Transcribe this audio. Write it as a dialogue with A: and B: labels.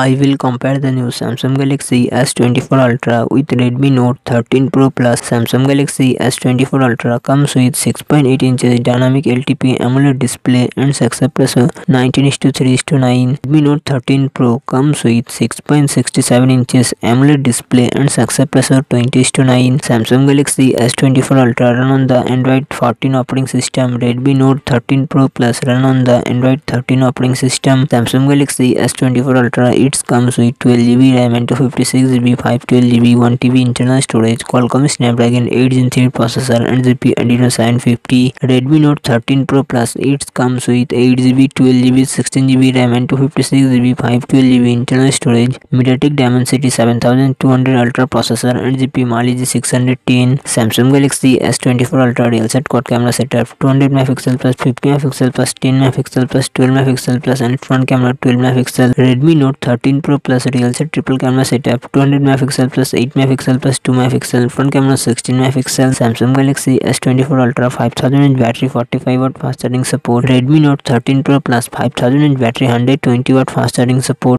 A: I will compare the new Samsung Galaxy S24 Ultra with Redmi Note 13 Pro Plus. Samsung Galaxy S24 Ultra comes with 6.8 inches dynamic LTP AMOLED display and success ratio 19:3:9. Redmi Note 13 Pro comes with 6.67 inches AMOLED display and success ratio 20:9. Samsung Galaxy S24 Ultra run on the Android 14 operating system. Redmi Note 13 Pro Plus run on the Android 13 operating system. Samsung Galaxy S24 Ultra it comes with 12GB RAM and 256GB 512GB 1TB internal storage Qualcomm Snapdragon 8 Gen 3 processor and ZP Adreno 750 Redmi Note 13 Pro Plus. It comes with 8GB 12GB 16GB RAM and 256GB 512GB internal storage MediaTek Dimensity 7200 Ultra processor and ZP Mali G610 Samsung Galaxy S24 Ultra real set quad camera setup 200 megapixel plus 50 megapixel plus 10 megapixel plus 12 megapixel plus and front camera 12 megapixel. Redmi Note 13 Pro Plus real set triple camera setup 200 megapixel plus 8 megapixel plus 2 megapixel front camera 16 megapixel Samsung Galaxy S24 Ultra 5000 inch battery 45 watt fast charging support Redmi Note 13 Pro Plus 5000 inch battery 120 watt fast charging support